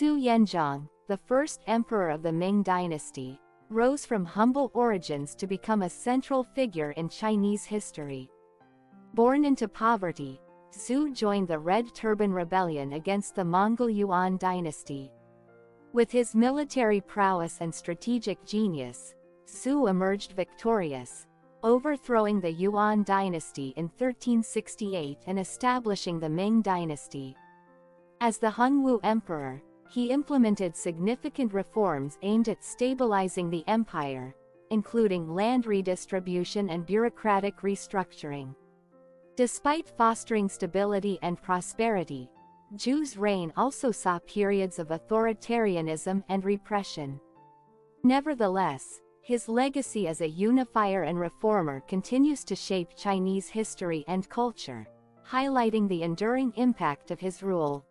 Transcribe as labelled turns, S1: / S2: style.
S1: Zhu Yuanzhang, the first emperor of the Ming dynasty, rose from humble origins to become a central figure in Chinese history. Born into poverty, Zhu joined the Red Turban Rebellion against the Mongol Yuan dynasty. With his military prowess and strategic genius, Su emerged victorious, overthrowing the Yuan dynasty in 1368 and establishing the Ming dynasty. As the Hongwu emperor, he implemented significant reforms aimed at stabilizing the empire, including land redistribution and bureaucratic restructuring. Despite fostering stability and prosperity, Zhu's reign also saw periods of authoritarianism and repression. Nevertheless, his legacy as a unifier and reformer continues to shape Chinese history and culture, highlighting the enduring impact of his rule.